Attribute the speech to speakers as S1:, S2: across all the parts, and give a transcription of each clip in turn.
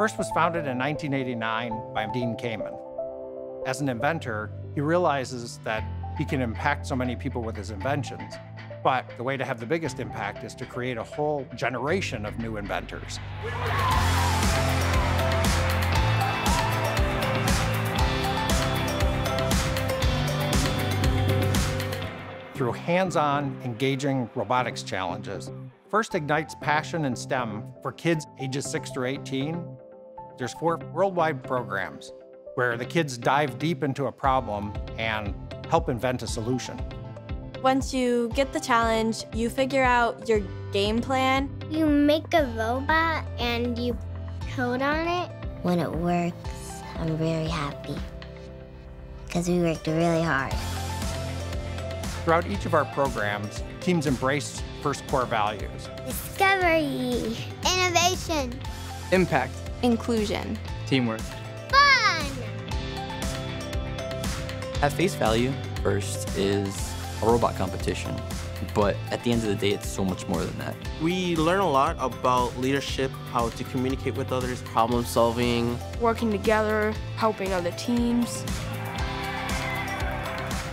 S1: FIRST was founded in 1989 by Dean Kamen. As an inventor, he realizes that he can impact so many people with his inventions. But the way to have the biggest impact is to create a whole generation of new inventors. Through hands-on, engaging robotics challenges, FIRST ignites passion in STEM for kids ages 6 to 18. There's four worldwide programs where the kids dive deep into a problem and help invent a solution.
S2: Once you get the challenge, you figure out your game plan.
S3: You make a robot and you code on it.
S4: When it works, I'm very happy because we worked really hard.
S1: Throughout each of our programs, teams embrace FIRST core values.
S3: Discovery. Innovation.
S5: Impact.
S2: Inclusion.
S5: Teamwork.
S3: Fun.
S6: At face value, FIRST is a robot competition. But at the end of the day, it's so much more than that.
S7: We learn a lot about leadership, how to communicate with others,
S8: problem solving,
S9: working together, helping other teams.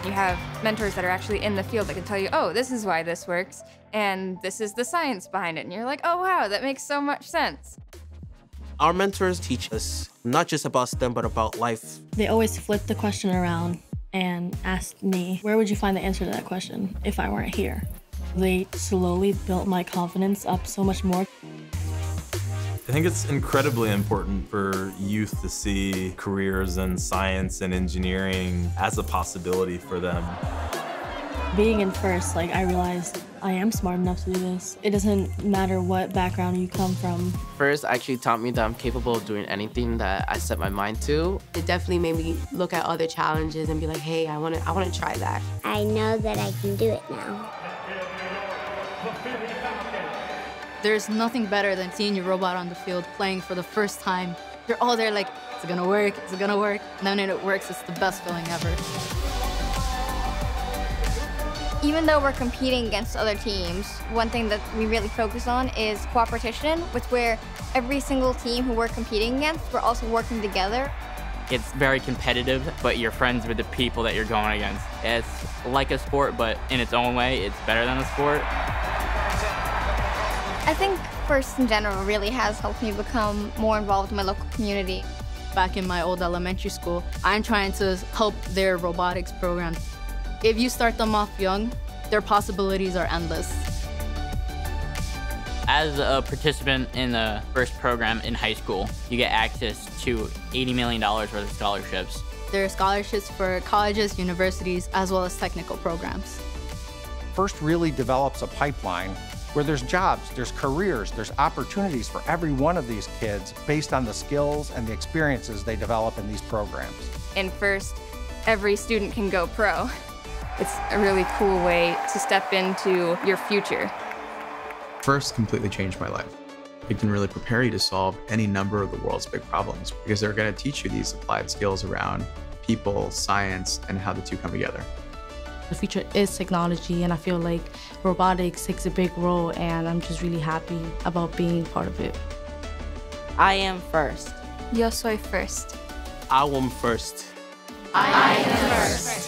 S9: You have mentors that are actually in the field that can tell you, oh, this is why this works, and this is the science behind it. And you're like, oh, wow, that makes so much sense.
S7: Our mentors teach us not just about STEM, but about life.
S10: They always flip the question around and asked me, where would you find the answer to that question if I weren't here? They slowly built my confidence up so much more.
S11: I think it's incredibly important for youth to see careers in science and engineering as a possibility for them.
S10: Being in FIRST, like I realized I am smart enough to do this. It doesn't matter what background you come from.
S8: FIRST actually taught me that I'm capable of doing anything that I set my mind to.
S12: It definitely made me look at other challenges and be like, hey, I want to I want to try that.
S3: I know that I can do it now.
S13: There's nothing better than seeing your robot on the field playing for the first time. You're all there like, is it gonna work? Is it gonna work? And then when it works, it's the best feeling ever.
S14: Even though we're competing against other teams, one thing that we really focus on is cooperation, which where every single team who we're competing against, we're also working together.
S15: It's very competitive, but you're friends with the people that you're going against. It's like a sport, but in its own way, it's better than a sport.
S14: I think FIRST in general really has helped me become more involved in my local community.
S13: Back in my old elementary school, I'm trying to help their robotics program. If you start them off young, their possibilities are endless.
S15: As a participant in the FIRST program in high school, you get access to $80 million worth of scholarships.
S13: There are scholarships for colleges, universities, as well as technical programs.
S1: FIRST really develops a pipeline where there's jobs, there's careers, there's opportunities for every one of these kids based on the skills and the experiences they develop in these programs.
S9: In FIRST, every student can go pro. It's a really cool way to step into your future.
S16: FIRST completely changed my life. It can really prepare you to solve any number of the world's big problems because they're going to teach you these applied skills around people, science, and how the two come together.
S17: The future is technology, and I feel like robotics takes a big role, and I'm just really happy about being part of it.
S12: I am first.
S9: Yo soy first.
S7: I am first.
S12: I am first.